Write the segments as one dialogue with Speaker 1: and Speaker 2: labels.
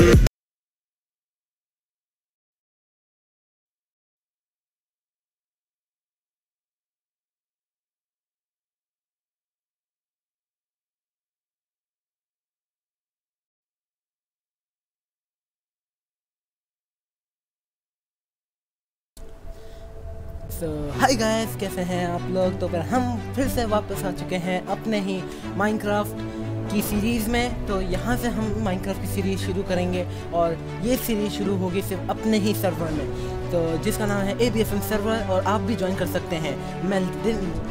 Speaker 1: with so hi guys कैसे हैं आप लोग? तो फिर हम फिर से वापस आ चुके हैं अपने ही माइनक्राफ्ट की सीरीज़ में तो यहाँ से हम माइनक्राफ्ट की सीरीज़ शुरू करेंगे और ये सीरीज़ शुरू होगी सिर्फ़ अपने ही सर्वर में। तो जिसका नाम है A B F M server और आप भी ज्वाइन कर सकते हैं। मैं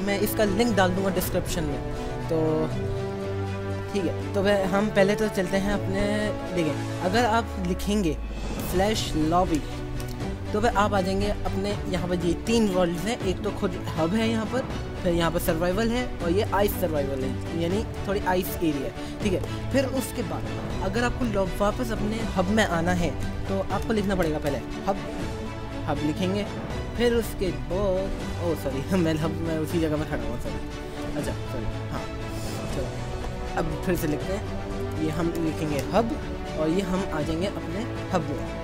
Speaker 1: मैं इसका लिंक डाल दूँगा डिस्क्रिप्शन में। तो ठीक है तो वह हम पहले तो चलते हैं अपने, देखिए, अगर आप लिखेंगे फ्लैश लॉबी तो फिर आप आ जाएँगे अपने यहाँ पर ये तीन वर्ल्ड हैं। एक तो खुद हब है यहाँ पर, फिर यहाँ पर सर्वाइवल है और ये आइस सर्वाइवल है, यानी थोड़ी आइस एरिया ठीक है, फिर उसके बाद अगर आपको वापस अपने हब में आना है तो आपको लिखना पड़ेगा पहले हब हब लिखेंगे, फिर उसके बाद, ओ सॉरी मैं हब मैं उसी जगह में खड़ा हुआ सॉरी अच्छा सॉरी हाँ चलो अब फिर से लिखते हैं। ये हम लिखेंगे हब और ये हम आ जाएँगे अपने हब में।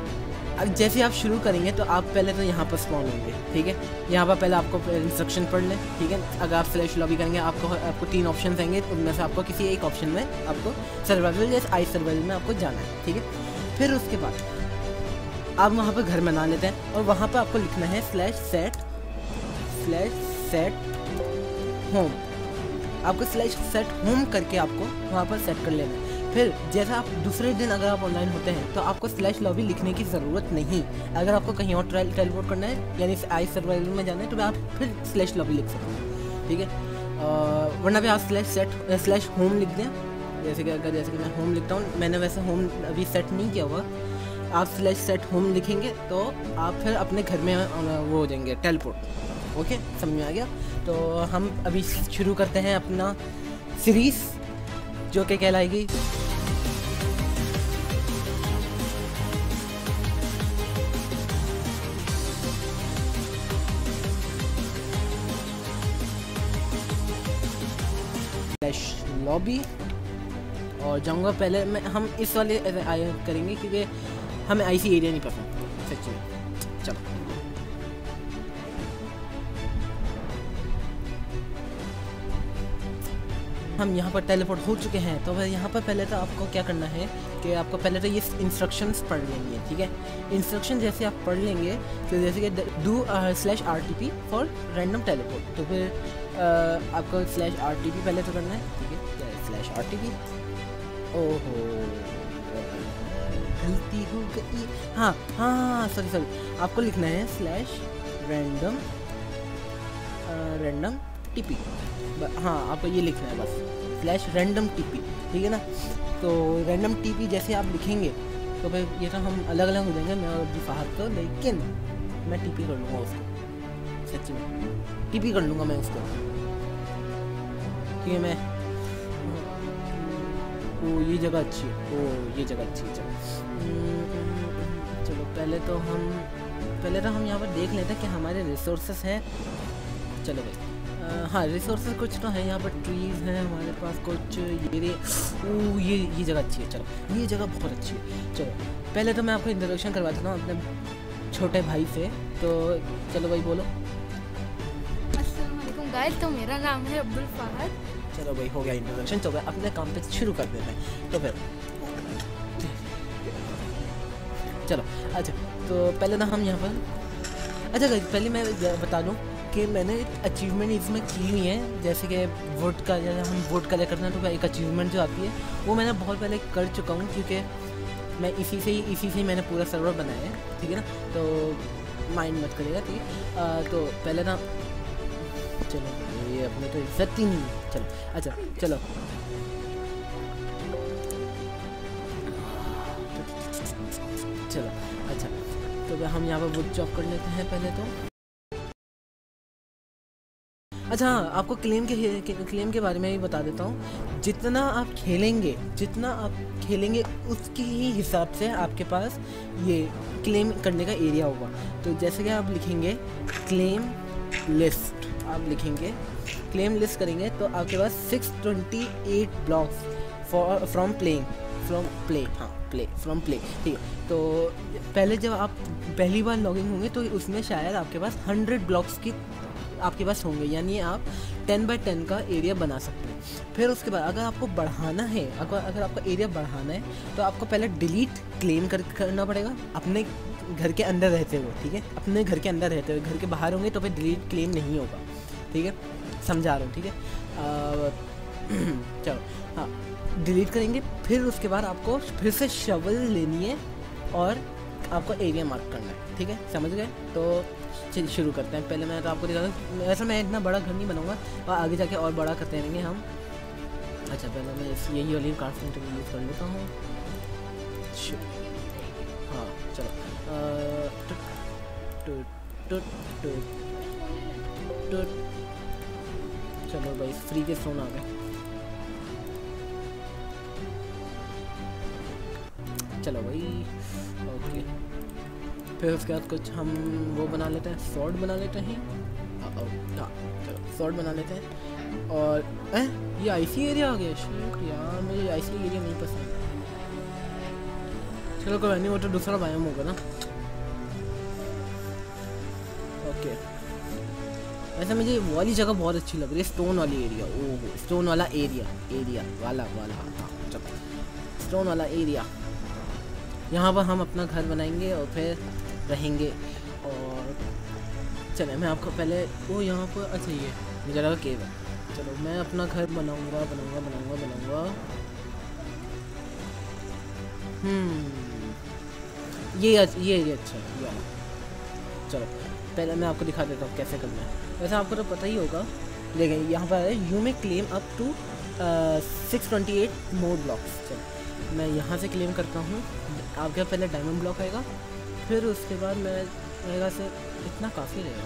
Speaker 1: अब जैसे आप शुरू करेंगे तो आप पहले तो यहाँ पर स्पॉन होंगे, ठीक है? यहाँ पर पहले आपको इंस्ट्रक्शन पढ़ लें, ठीक है? अगर आप फ्लैश लॉबी करेंगे, आपको आपको तीन ऑप्शन आएँगे उनमें से आपको किसी एक ऑप्शन में आपको सर्वाइवल या आई सर्वाइवल में आपको जाना है, ठीक है? फिर उसके बाद, आप वहाँ पर घर बना लेते हैं, और वहाँ पर आपको लिखना है slash set slash set home आपको स्लैश सेट होम करके आपको वहाँ पर सेट कर लेना है। फिर जैसा आप दूसरे दिन अगर आप ऑनलाइन होते हैं तो आपको स्लैश लॉबी लिखने की ज़रूरत नहीं। अगर आपको कहीं और ट्रायल टेलीपोर्ट करना है, यानी आई सर्वाइवल में जाना है तो आप फिर स्लैश लॉबी लिख सकते हैं। ठीक है? वरना भी आप स्लैश सेट स्लैश होम लिख दें। जैसे कि अगर, जैसे कि मैं होम लिखता हूँ, मैंने वैसे होम अभी सेट नहीं किया हुआ। आप स्लैश सेट होम लिखेंगे तो आप फिर अपने घर में वो हो जाएँगे टेलीपोर्ट ओके समझ में आ गया? तो हम अभी शुरू करते हैं अपना सीरीज़ जो कि कहलाएगी। लॉबी और जाऊँगा पहले, मैं, हम इस वाले करेंगे, क्योंकि हमें आईसी एरिया नहीं पसंद। सच्ची में। चलो। हम यहाँ पर टेलीपोर्ट हो चुके हैं तो यहाँ पर पहले तो आपको क्या करना है कि आपको पहले तो ये इंस्ट्रक्शंस पढ़ लेंगे ठीक है? इंस्ट्रक्शन जैसे आप पढ़ लेंगे तो जैसे कि do slash R T P for random teleport तो फिर uh, आपको स्लैश आर टी पी पहले तो करना है ठीक है? स्लैश आर टी पी ओहो गलती हो गई। हाँ हाँ सॉरी सॉरी आपको लिखना है स्लैश रैंडम रैंडम टीपी। हाँ आपको ये लिखना है बस। स्लैश रैंडम टीपी, ठीक है ना? तो रैंडम टीपी जैसे आप लिखेंगे तो भाई ये तो हम अलग अलग हो जाएँगे, मैं और भी फाहर तो लेकिन मैं टीपी कर लूँगा उसको। सच्ची में। टीपी कर लूँगा मैं उसको। ठीक है, मैं ओ, ये जगह अच्छी है। ओ, ये जगह अच्छी है, चलो। चलो, पहले तो हम पहले तो हम यहाँ पर देख लेते हैं कि हमारे रिसोर्सेस हैं। चलो भाई। हाँ रिसोर्सेज कुछ तो है यहाँ पर ट्रीज़ हैं हमारे पास कुछ ये ओ ये ये जगह अच्छी है चलो ये जगह बहुत अच्छी है चलो पहले तो मैं आपको इंट्रोडक्शन करवा देता हूँ अपने छोटे भाई से तो चलो भाई बोलो।
Speaker 2: गाइस तो मेरा नाम है अब्दुल फहद।
Speaker 1: चलो भाई हो गया इंट्रोडक्शन चलो अपने काम पे शुरू कर देते हैं तो फिर। चलो अच्छा तो पहले ना हम यहाँ पर अच्छा पहले मैं बता दूँ कि मैंने अचीवमेंट इसमें की हुई है। जैसे कि वोट का, जैसे हम वोट कलेक्ट करते हैं तो एक अचीवमेंट जो आती है, वो मैंने बहुत पहले कर चुका हूँ, क्योंकि मैं इसी से ही, इसी से ही मैंने पूरा सर्वर बनाया है, ठीक है ना? तो माइंड मत करेगा ठीक है? तो पहले ना, चलो, ये अपने तो इज़्ज़त ही नहीं चलो अच्छा चलो। चलो अच्छा तो हम यहाँ पर वुड चॉप कर लेते हैं पहले तो। अच्छा आपको क्लेम के क्लेम के बारे में ही बता देता हूँ। जितना आप खेलेंगे, जितना आप खेलेंगे, उसके ही हिसाब से आपके पास ये क्लेम करने का एरिया होगा। तो जैसे कि आप लिखेंगे क्लेम लिस्ट आप लिखेंगे क्लेम लिस्ट करेंगे तो आपके पास 628 blocks for from playing from play हाँ प्ले फ्रॉम प्ले ठीक है। तो पहले जब आप पहली बार लॉगिन होंगे तो उसमें शायद आपके पास 100 ब्लॉक्स की आपके पास होंगे, यानी आप 10 बाय 10 का एरिया बना सकते हैं। फिर उसके बाद अगर आपको बढ़ाना है, अगर अगर आपका एरिया बढ़ाना है तो आपको पहले डिलीट क्लेम कर, करना पड़ेगा। अपने घर के अंदर रहते हुए, ठीक है? अपने घर के अंदर रहते हुए। घर के बाहर होंगे तो फिर डिलीट क्लेम नहीं होगा, ठीक है? समझा रहा हूँ, ठीक है? चलो हाँ डिलीट करेंगे। फिर उसके बाद आपको फिर से शवल लेनी है और आपको एरिया मार्क करना है, ठीक है? समझ गए? तो चलिए शुरू करते हैं। पहले मैं तो आपको दिखा दूँ वैसे मैं इतना बड़ा घर नहीं बनाऊँगा और आगे जाके और बड़ा करते रहेंगे हम। अच्छा पहले मैं यही वाली कार्ड यूज़ कर लेता हूँ। हाँ चलो। चलो भाई फ्री के फ़ोन आ गए। चलो भाई। फिर उसके बाद कुछ हम वो बना लेते हैं सॉर्ड बना लेते हैं। सॉर्ड बना लेते हैं। और ए, ये आईसी एरिया आ गया यार मुझे आईसी एरिया नहीं पसंद। चलो कोई नहीं वो तो दूसरा बायम होगा ना। ओके वैसे मुझे वाली जगह बहुत अच्छी लग रही है स्टोन वाली एरिया ओह स्टोन वाला एरिया एरिया वाला वाला हाँ स्टोन वाला एरिया यहाँ पर हम अपना घर बनाएँगे और फिर रहेंगे और चले, मैं आपको पहले वो यहाँ पर अच्छा ये, मुझे लगा केव है। चलो, मैं अपना घर बनाऊँगा बनाऊँगा बनाऊँगा बनाऊँगा। हम्म ये ये ये अच्छा ये। चलो, पहले मैं आपको दिखा देता हूँ कैसे करना है। वैसे आपको तो पता ही होगा लेकिन यहाँ पर you may claim up to six twenty eight more blocks चलो, मैं यहाँ से क्लेम करता हूँ, आपके पहले डायमंड ब्लॉक आएगा फिर उसके बाद मैं रहेगा से इतना काफ़ी रहेगा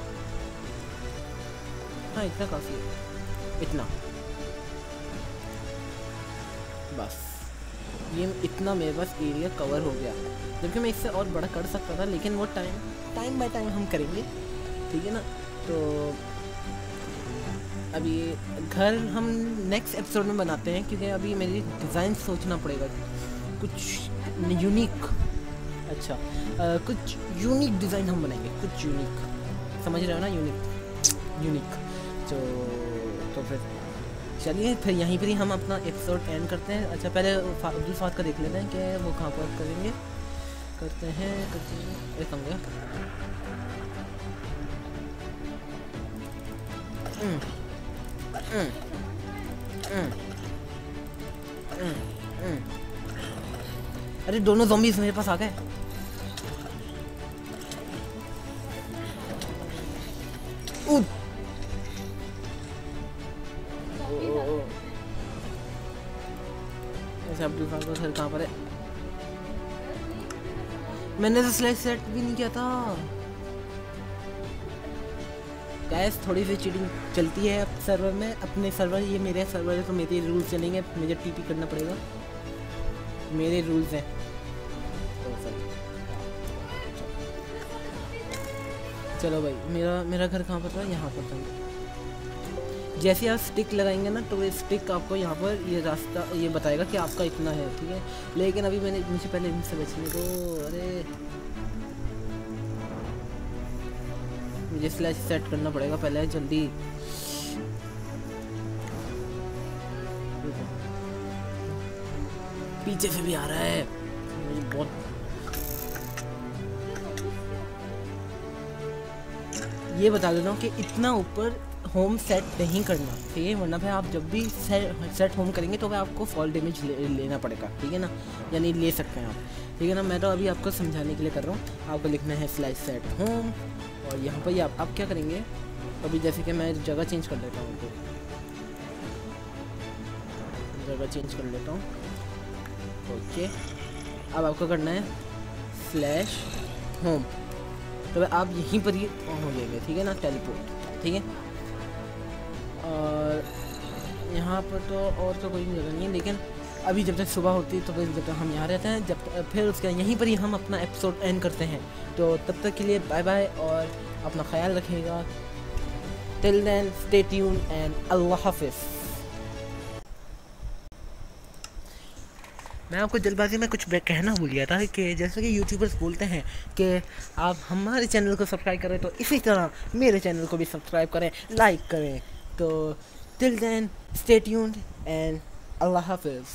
Speaker 1: हाँ इतना काफ़ी है। इतना। बस। ये इतना मेरे पास एरिया कवर हो गया जबकि मैं इससे और बड़ा कर सकता था, लेकिन वो टाइम टाइम बाय टाइम हम करेंगे। ठीक है ना? तो अभी घर हम नेक्स्ट एपिसोड में बनाते हैं, क्योंकि अभी मेरी डिज़ाइन सोचना पड़ेगा। कुछ यूनिक अच्छा आ, कुछ यूनिक डिज़ाइन हम बनाएँगे कुछ यूनिक समझ रहे हो ना यूनिक यूनिक तो तो फिर चलिए फिर यहीं पर ही हम अपना एपिसोड एंड करते हैं अच्छा पहले अब्दुल फात का देख लेते हैं कि वो कहाँ पर करेंगे करते हैं करते हैं एक कम गया Mm. Mm. Mm. Mm. अरे, दोनों जॉम्बीज मेरे पास आ गए। अब्दुल खान का कहाँ पर है? मैंने तो स्लैश सेट भी नहीं किया था। गैस थोड़ी सी चीटिंग चलती है सर्वर में। अपने सर्वर ये मेरे सर्वर है तो मेरे रूल्स चलेंगे। मुझे टीपी करना पड़ेगा। मेरे रूल्स हैं। चलो भाई, मेरा मेरा घर कहाँ पर था? यहाँ पर था। जैसे आप स्टिक लगाएँगे ना तो वो स्टिक आपको यहाँ पर ये रास्ता, ये बताएगा कि आपका इतना है, ठीक है? लेकिन अभी मैंने, मुझे पहले इनसे बचने को अरे। मुझे स्लैश सेट करना पड़ेगा पहले, जल्दी। पीछे से भी आ रहा है। मुझे बहुत ये बता देता हूँ कि इतना ऊपर होम सेट नहीं करना ठीक है? वरना फिर आप जब भी सेट होम करेंगे तो फिर आपको फॉल डैमेज ले, लेना पड़ेगा ठीक है ना? यानी ले सकते हैं आप ठीक है ना? मैं तो अभी आपको समझाने के लिए कर रहा हूँ। आपको लिखना है स्लाइस सेट होम और यहाँ पर आप, आप क्या करेंगे? अभी जैसे कि मैं जगह चेंज कर लेता हूँ उनको जगह चेंज कर लेता हूँ। ओके अब आपको करना है स्लैश होम तो आप यहीं पर ही हो जाएँगे, ठीक है ना? टेलीपोर्ट ठीक है? और यहाँ पर तो और तो कोई जगह नहीं है, लेकिन अभी जब तक सुबह होती है तो फिर जब तक हम यहाँ रहते हैं, जब फिर उसके यहीं पर ही हम अपना एपिसोड एंड करते हैं। तो तब तक के लिए बाय बाय और अपना ख्याल रखिएगा। Till then stay tune and अल्लाह हाफिज़ मैं आपको जल्दबाजी में कुछ कहना भूल गया था कि जैसे कि यूट्यूबर्स बोलते हैं कि आप हमारे चैनल को सब्सक्राइब करें तो इसी तरह मेरे चैनल को भी सब्सक्राइब करें लाइक करें। तो till then stay tuned and अल्लाह हाफिज़